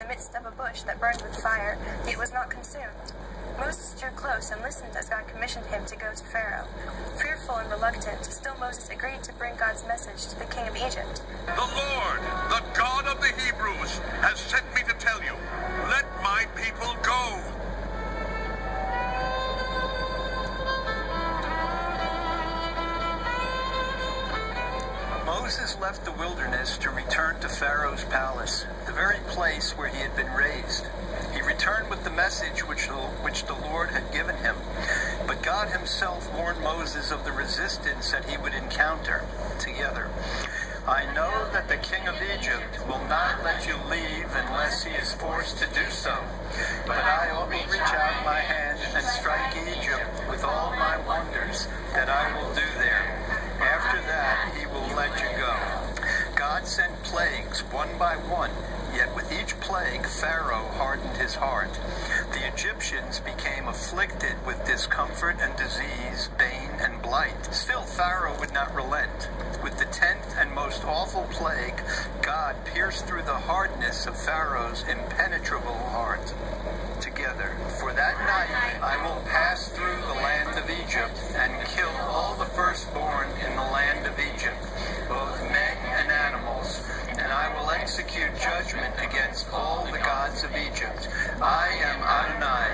the midst of a bush that burned with fire, yet was not consumed. Moses drew close and listened as God commissioned him to go to Pharaoh. Fearful and reluctant, still Moses agreed to bring God's message to the king of Egypt. The Lord, Moses left the wilderness to return to Pharaoh's palace, the very place where he had been raised. He returned with the message which the, which the Lord had given him. But God himself warned Moses of the resistance that he would encounter together. I know that the king of Egypt will not let you leave unless he is forced to do so. One by one, yet with each plague, Pharaoh hardened his heart. The Egyptians became afflicted with discomfort and disease, bane and blight. Still, Pharaoh would not relent. With the tenth and most awful plague, God pierced through the hardness of Pharaoh's impenetrable heart. Together, execute judgment against all the gods of Egypt. I am Adonai,